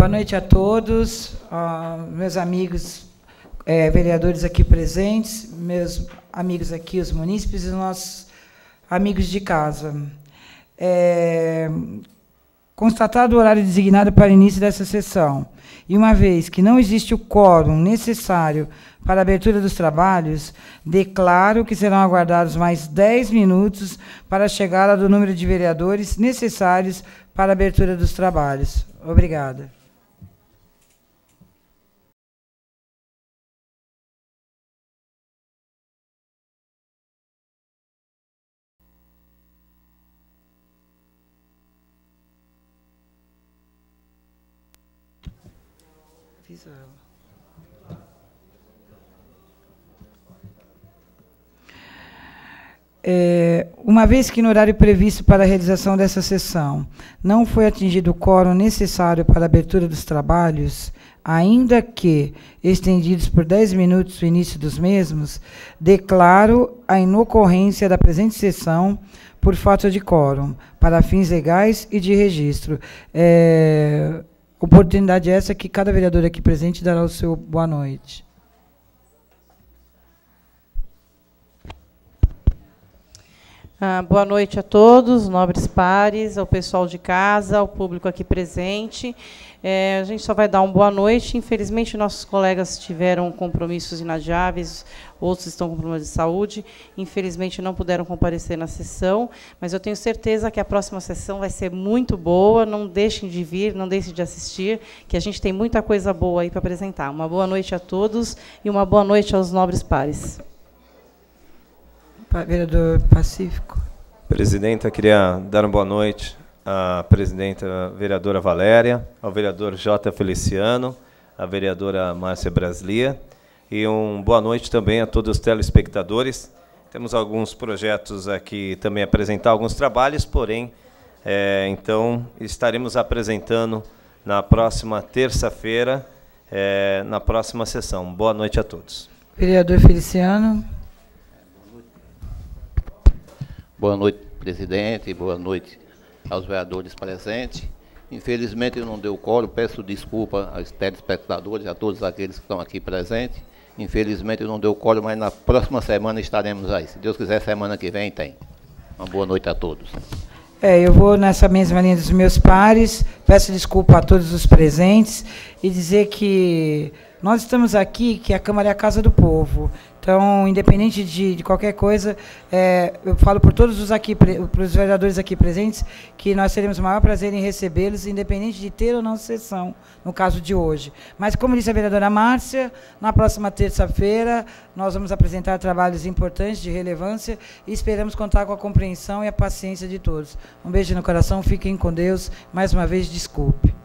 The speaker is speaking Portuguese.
boa noite a todos, meus amigos é, vereadores aqui presentes, meus amigos aqui, os munícipes e nossos amigos de casa. É, constatado o horário designado para início dessa sessão, e uma vez que não existe o quórum necessário para a abertura dos trabalhos, declaro que serão aguardados mais 10 minutos para a chegada do número de vereadores necessários para a abertura dos trabalhos. Obrigada. É, uma vez que no horário previsto para a realização dessa sessão não foi atingido o quórum necessário para a abertura dos trabalhos, ainda que estendidos por 10 minutos o início dos mesmos, declaro a inocorrência da presente sessão por falta de quórum, para fins legais e de registro. É, oportunidade essa que cada vereador aqui presente dará o seu boa noite. Ah, boa noite a todos, nobres pares, ao pessoal de casa, ao público aqui presente. É, a gente só vai dar uma boa noite. Infelizmente, nossos colegas tiveram compromissos inadiáveis, outros estão com problemas de saúde. Infelizmente, não puderam comparecer na sessão, mas eu tenho certeza que a próxima sessão vai ser muito boa. Não deixem de vir, não deixem de assistir, que a gente tem muita coisa boa aí para apresentar. Uma boa noite a todos e uma boa noite aos nobres pares. Vereador Pacífico. Presidenta, queria dar uma boa noite à presidenta vereadora Valéria, ao vereador J. Feliciano, à vereadora Márcia Braslia, e uma boa noite também a todos os telespectadores. Temos alguns projetos aqui também apresentar, alguns trabalhos, porém, é, então, estaremos apresentando na próxima terça-feira, é, na próxima sessão. Boa noite a todos. Vereador Feliciano. Boa noite, presidente. Boa noite aos vereadores presentes. Infelizmente eu não dei o colo, peço desculpa aos telespectadores, a todos aqueles que estão aqui presentes. Infelizmente eu não dei o colo, mas na próxima semana estaremos aí. Se Deus quiser, semana que vem tem. Uma boa noite a todos. É, eu vou nessa mesma linha dos meus pares, peço desculpa a todos os presentes e dizer que nós estamos aqui, que a Câmara é a casa do povo. Então, independente de, de qualquer coisa, é, eu falo por todos os aqui, para os vereadores aqui presentes, que nós teremos o maior prazer em recebê-los, independente de ter ou não sessão, no caso de hoje. Mas, como disse a vereadora Márcia, na próxima terça-feira nós vamos apresentar trabalhos importantes, de relevância, e esperamos contar com a compreensão e a paciência de todos. Um beijo no coração, fiquem com Deus. Mais uma vez, desculpe.